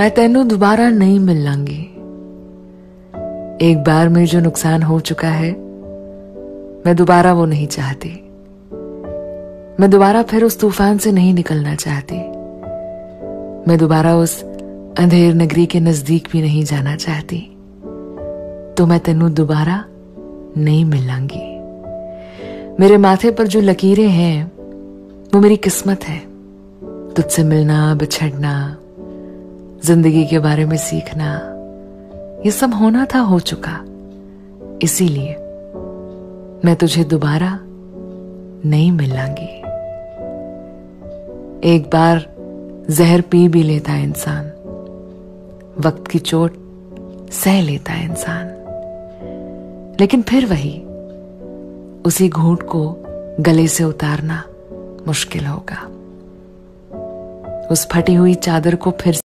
मैं तेनू दोबारा नहीं मिल लांगी। एक बार में जो नुकसान हो चुका है, मैं दोबारा वो नहीं चाहती। मैं दोबारा फिर उस तूफ़ान से नहीं निकलना चाहती। मैं दोबारा उस अंधेर नगरी के नज़दीक भी नहीं जाना चाहती। तो मैं तेनू दोबारा नहीं मिलांगी मेरे माथे पर जो लकीरें हैं, वो मेरी किस्मत है। तुझसे मिलना, बिछड़ना ज़िंदगी के बारे में सीखना, ये सब होना था, हो चुका। इसीलिए मैं तुझे दोबारा नहीं मिलांगी। एक बार जहर पी भी लेता इंसान, वक्त की चोट सह लेता है इंसान। लेकिन फिर वही, उसी घूट को गले से उतारना मुश्किल होगा। उस फटी हुई चादर को फिर